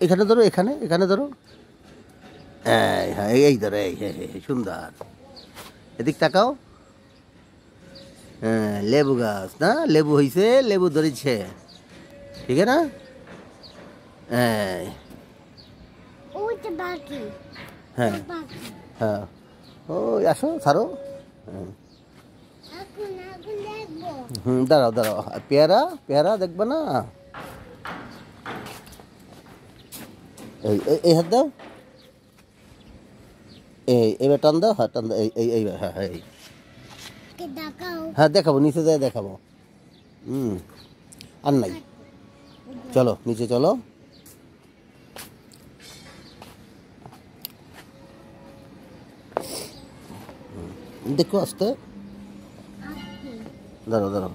এখানে ধরো এখানে এখানে ধরো। এই হ্যাঁ এই ধরো এই হ্যাঁ হ্যাঁ সুন্দর। এদিক তাকাও। হ্যাঁ লেবু গাছ না? লেবু হইছে লেবু ধরেছে। ঠিক আছে না? বাকি। হ্যাঁ। হ্যাঁ। ও আসো ছাড়ো। হ্যাঁ। হুম দাঁড়াও দাঁড়াও। পেয়ারা পেয়ারা দেখবে না? এই এই- হাত দাও। এই এবার টান দাও হ্যাঁ টান দাও এই এই এই হ্যাঁ হ্যাঁ এই। হ্যাঁ দেখাবো নিচে যায় দেখাবো। হুম আর নাই। চলো নিচে চলো। দেখো আসতে। দাঁড়াও দাঁড়াও।